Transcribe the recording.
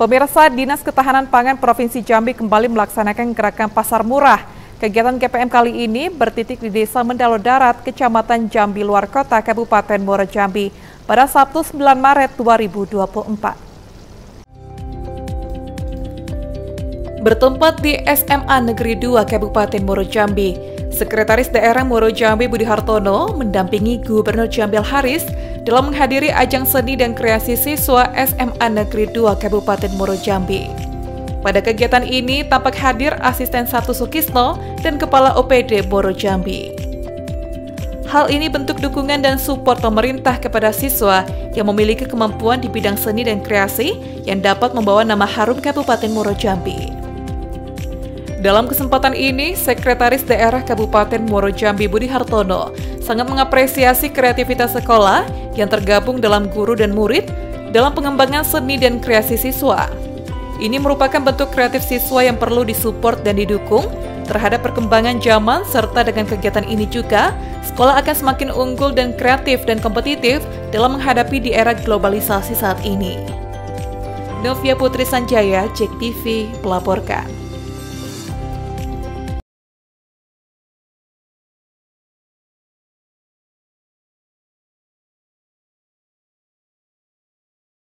Pemirsa Dinas Ketahanan Pangan Provinsi Jambi kembali melaksanakan gerakan pasar murah. Kegiatan GPM kali ini bertitik di Desa Mendalo Darat, Kecamatan Jambi Luar Kota, Kabupaten Muaro Jambi pada Sabtu 9 Maret 2024. Bertempat di SMA Negeri 2 Kabupaten Muaro Jambi, Sekretaris Daerah Muaro Jambi Budi Hartono mendampingi Gubernur Jambil Haris dalam menghadiri ajang seni dan kreasi siswa SMA Negeri 2 Kabupaten Muaro Jambi. Pada kegiatan ini tampak hadir asisten satu Sukisno dan Kepala OPD Muaro Jambi. Hal ini bentuk dukungan dan support pemerintah kepada siswa yang memiliki kemampuan di bidang seni dan kreasi yang dapat membawa nama harum Kabupaten Muaro Jambi. Dalam kesempatan ini, Sekretaris Daerah Kabupaten Muaro Jambi Budi Hartono sangat mengapresiasi kreativitas sekolah yang tergabung dalam guru dan murid dalam pengembangan seni dan kreasi siswa. Ini merupakan bentuk kreatif siswa yang perlu disupport dan didukung terhadap perkembangan zaman serta dengan kegiatan ini juga, sekolah akan semakin unggul dan kreatif dan kompetitif dalam menghadapi di era globalisasi saat ini. Novia Putri Sanjaya, Cek TV, melaporkan.